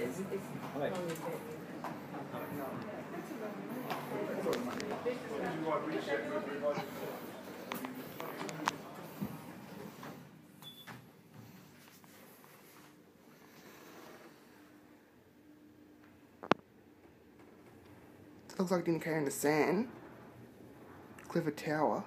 It looks like it didn't carry in the sand. Clifford Tower.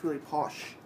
It's really posh.